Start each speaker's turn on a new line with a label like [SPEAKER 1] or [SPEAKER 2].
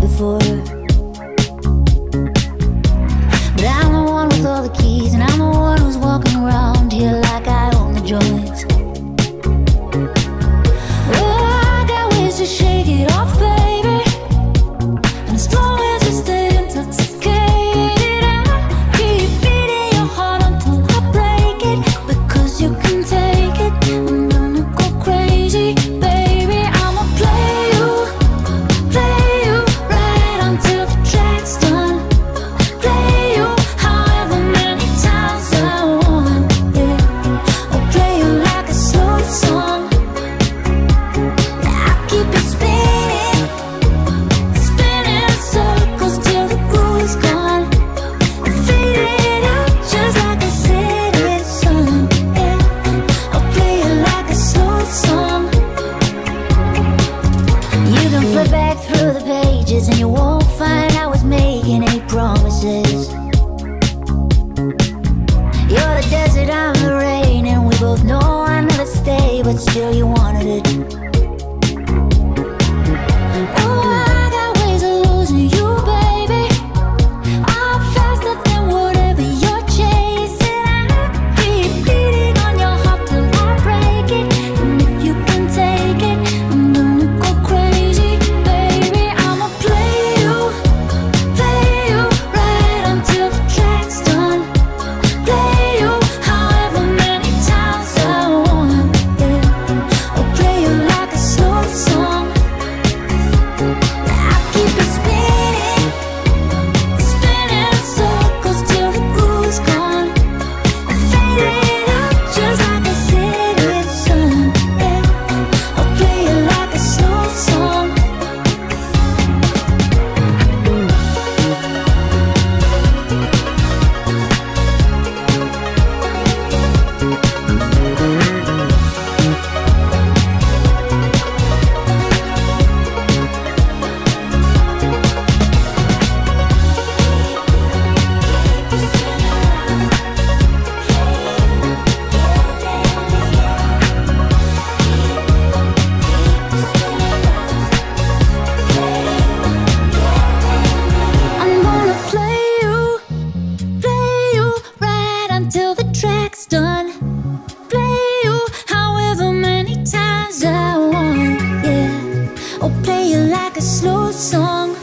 [SPEAKER 1] before messages, and you won't find I was making any promises. You're the desert, I'm the rain, and we both know I never stay, but still you want. a slow song